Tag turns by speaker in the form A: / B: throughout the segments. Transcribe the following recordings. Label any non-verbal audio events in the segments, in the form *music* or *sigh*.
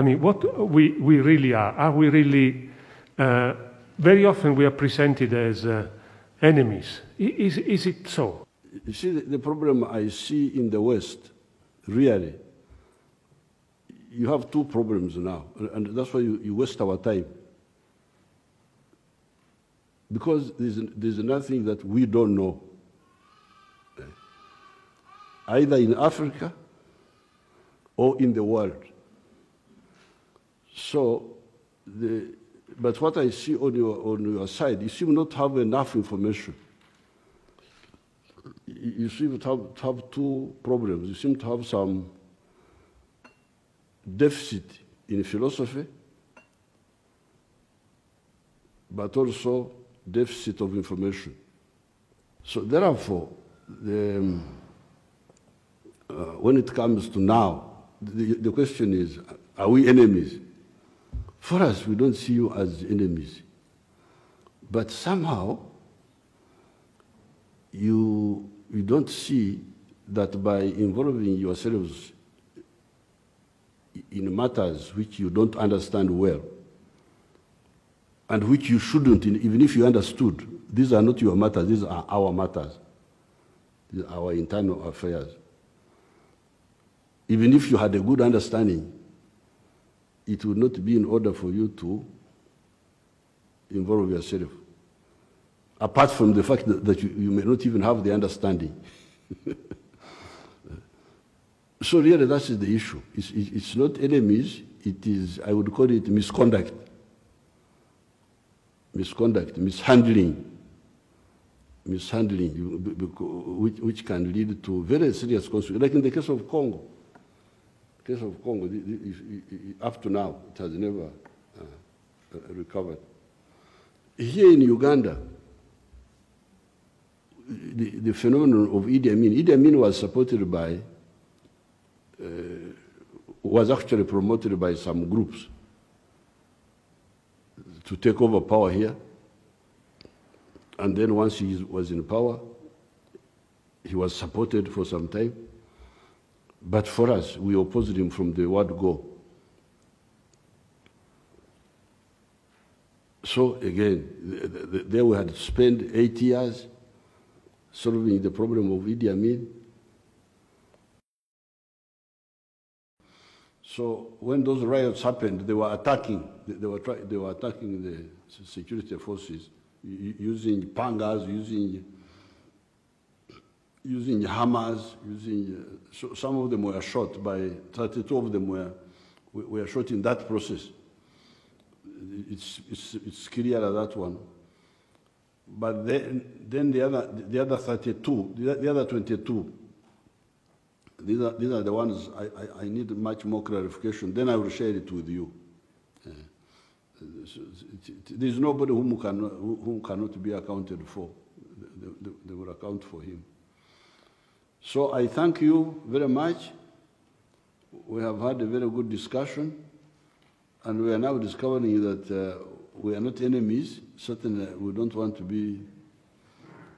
A: I mean, what we, we really are. Are we really, uh, very often we are presented as uh, enemies. Is, is it so?
B: You see, the problem I see in the West, really, you have two problems now, and that's why you, you waste our time. Because there's, there's nothing that we don't know. Either in Africa or in the world. So, the, but what I see on your, on your side, you seem not to have enough information. You seem to have, to have two problems. You seem to have some deficit in philosophy, but also deficit of information. So therefore, the, um, uh, when it comes to now, the, the question is, are we enemies? For us, we don't see you as enemies. But somehow, you, you don't see that by involving yourselves in matters which you don't understand well, and which you shouldn't, even if you understood, these are not your matters, these are our matters, these are our internal affairs. Even if you had a good understanding, it would not be in order for you to involve yourself. Apart from the fact that, that you, you may not even have the understanding. *laughs* so really that is the issue. It's, it's not enemies, it is, I would call it misconduct. Misconduct, mishandling. Mishandling, which, which can lead to very serious consequences, like in the case of Congo case of Congo, up to now, it has never uh, uh, recovered. Here in Uganda, the, the, phenomenon of Idi Amin, Idi Amin was supported by, uh, was actually promoted by some groups to take over power here. And then once he was in power, he was supported for some time. But for us, we opposed him from the word go. So again, there we had spent eight years solving the problem of Idi Amin. So when those riots happened, they were attacking. They were, they were attacking the security forces using pangas, using using hammers, using, uh, so some of them were shot by, 32 of them were, were shot in that process. It's, it's, it's clear that one. But then, then the, other, the other 32, the, the other 22, these are, these are the ones I, I, I, need much more clarification. Then I will share it with you. Uh, there's nobody whom, can, whom cannot be accounted for. They, they, they will account for him. So I thank you very much. We have had a very good discussion, and we are now discovering that uh, we are not enemies. Certainly, we don't want to be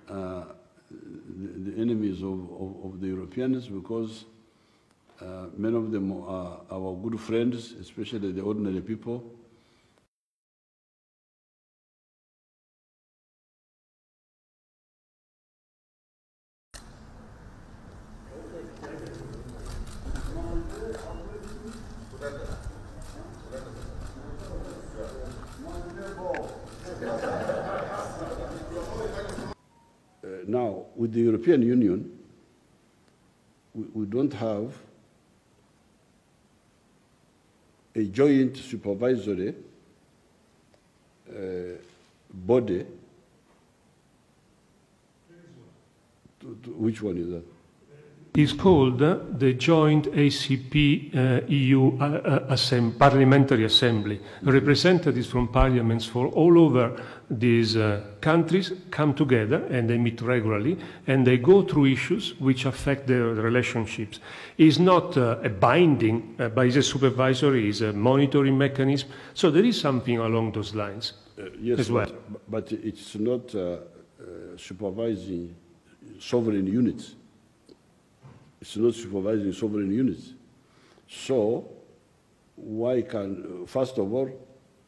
B: uh, the, enemies of, of, of, the Europeans because uh, many of them are our good friends, especially the ordinary people. Now, with the European Union, we, we don't have a joint supervisory uh, body. Which one is that?
A: Is called the Joint ACP uh, EU uh, uh, Parliamentary Assembly. Representatives from parliaments for all over these uh, countries come together and they meet regularly and they go through issues which affect their relationships. It's not uh, a binding, uh, but it's a supervisory, it's a monitoring mechanism. So there is something along those lines
B: yes,
A: as well.
B: But, but it's not supervising sovereign units it's not supervising sovereign units. So, why can, first of all,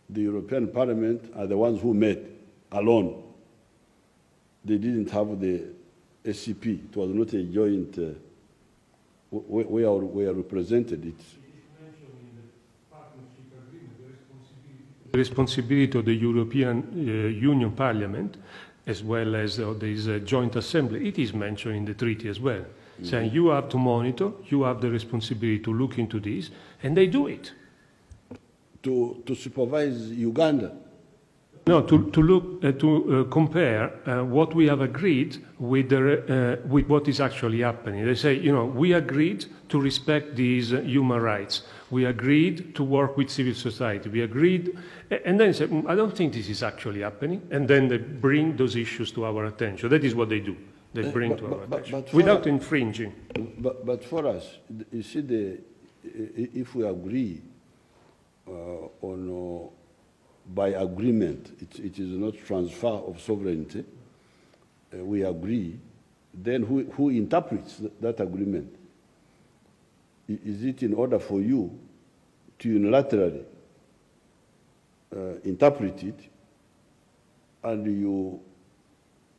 B: the European Parliament are the ones who met alone. They didn't have the ACP. It was not a joint, uh, wh- where we are represented. It's,
A: The responsibility of the European uh, Union Parliament, as well as of this uh, joint assembly, it is mentioned in the treaty as well, saying you have to monitor, you have the responsibility to look into this, and they do it.
B: to, to supervise Uganda.
A: No, to, to look, uh, to uh, compare uh, what we have agreed with, the, uh, with what is actually happening. They say, you know, we agreed to respect these uh, human rights. We agreed to work with civil society. We agreed, and then say, "Mm, I don't think this is actually happening. And then they bring those issues to our attention. That is what they do. They
B: Uh,
A: bring
B: but-
A: to our
B: but- but-
A: attention
B: but for-
A: without infringing.
B: But, but for us, you see, the, if we agree uh, on, uh, by agreement, it, it is not transfer of sovereignty, uh, we agree, then who, who interprets th- that agreement? I- Is it in order for you to unilaterally uh, interpret it and you,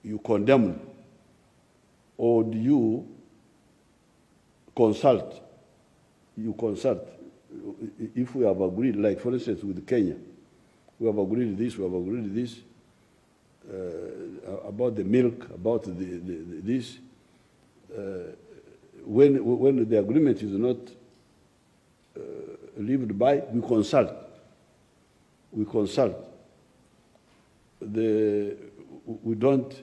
B: you condemn, or do you consult, you consult. If we have agreed, like for instance with Kenya, we have agreed this, we have agreed this, uh, about the milk, about the, the, this. Uh, when, when the agreement is not uh, lived by, we consult. We consult. The, we don't,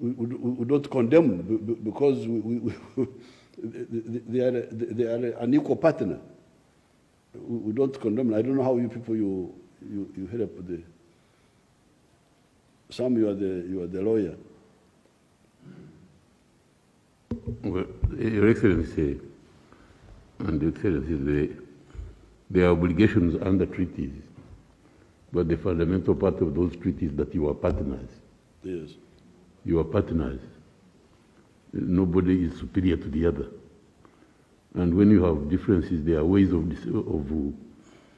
B: we, we, we don't condemn be- be- because we, *laughs* they, are, they are an equal partner. We, we don't condemn. I don't know how you people you, you, you head up the. Some you are the you are the lawyer.
C: Well, Your Excellency and Your Excellency, the, there are obligations under treaties, but the fundamental part of those treaties that you are partners.
B: Yes.
C: You are partners. Nobody is superior to the other. And when you have differences, there are ways of, of,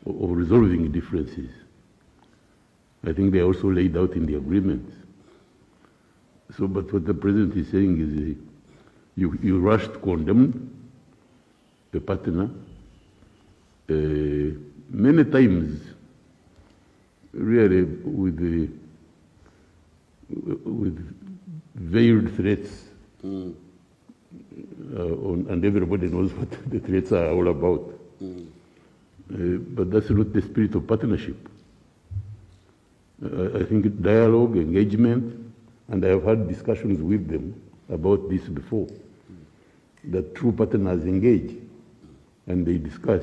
C: of resolving differences. I think they are also laid out in the agreement. So, but what the President is saying is uh, you, you rush to condemn a partner. Uh, many times, really, with the with veiled threats, uh, on, and everybody knows what *laughs* the threats are all about. Uh, but that's not the spirit of partnership. Uh, I think dialogue, engagement, and I have had discussions with them about this before, that true partners engage and they discuss